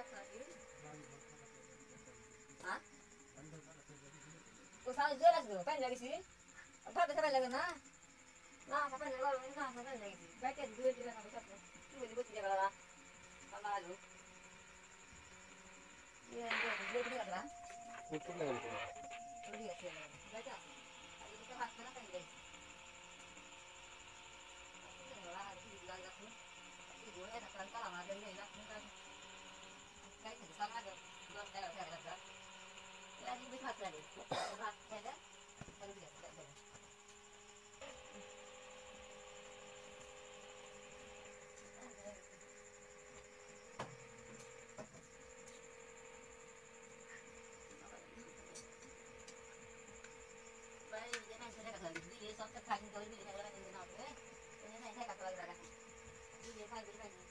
Hah? Usaha jelas dulu kan dari sini. Apa bisa kan lagi nah? Nah, siapa yang lalu ini siapa yang lagi? Baik ya dulu juga sampai satu. Dulu dulu tidak kalah. Kalah lalu. Iya, dulu dulu tidak kalah. Itu lah itu. Dulu dia sih. Baca. Hari kita hak mana kan dia? Kalah hari ini lagi aku. Tapi gue ada kan kalah ada ini ya, kan. Kayıt insanlar gönder arkadaşlar. Yani bir hak verin. Bir hak verin. Hadi bir dakika. Baik, dia main saya kata lagi. Dia sampai kain kau ini dia nak nak nak. Eh, ini saya kata lagi. Dia main dia main.